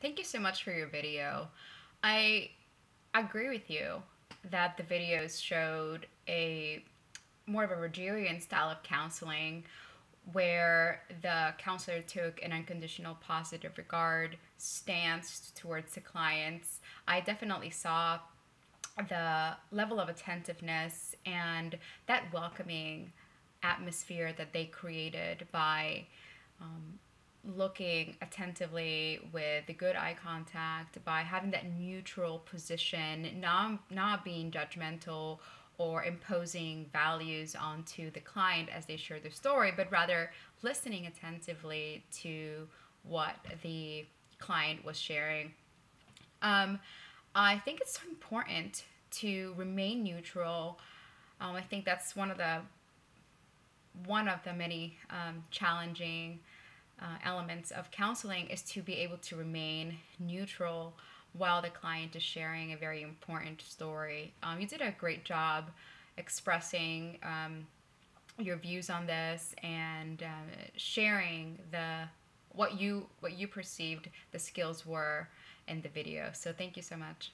Thank you so much for your video. I agree with you that the videos showed a more of a Rogerian style of counseling where the counselor took an unconditional positive regard stance towards the clients. I definitely saw the level of attentiveness and that welcoming atmosphere that they created by um, looking attentively with the good eye contact by having that neutral position not not being judgmental or imposing values onto the client as they share their story but rather listening attentively to what the client was sharing. Um, i think it's so important to remain neutral. Um, i think that's one of the one of the many um, challenging uh, elements of counseling is to be able to remain neutral while the client is sharing a very important story. Um, you did a great job expressing um, your views on this and uh, sharing the what you what you perceived the skills were in the video. So thank you so much.